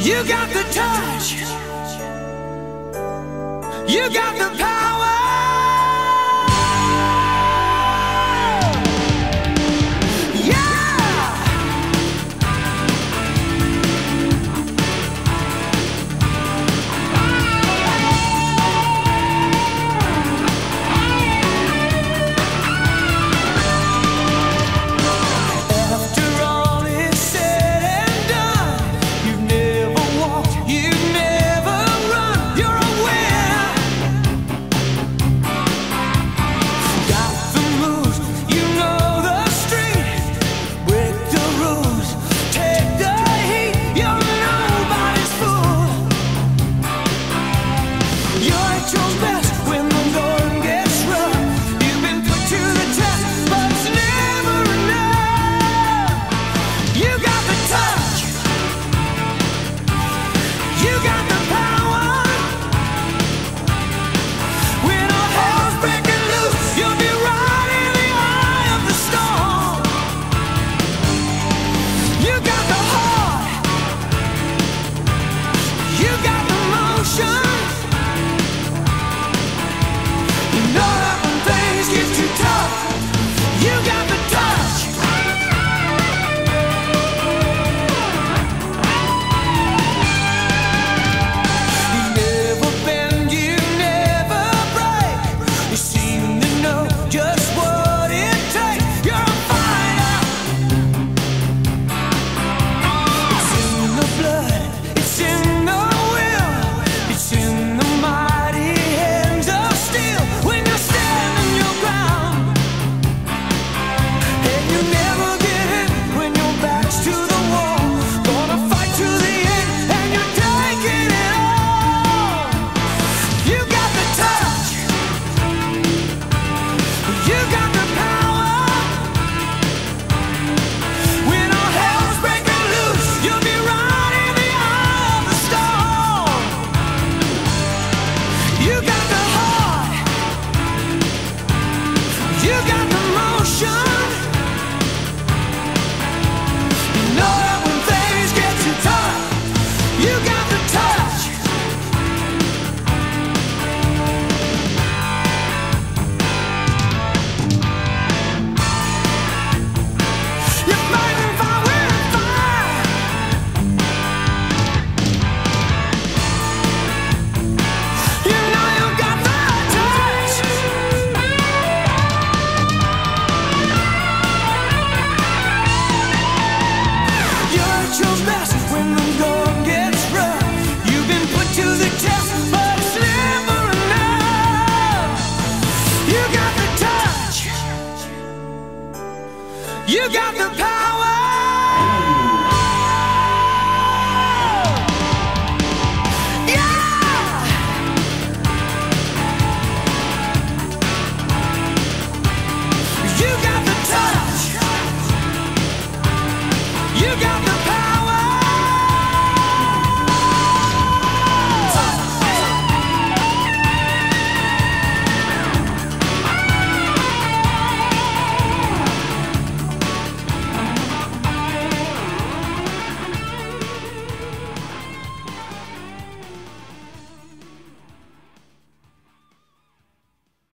You got the touch. You got the power. 兄弟 time. You got the power.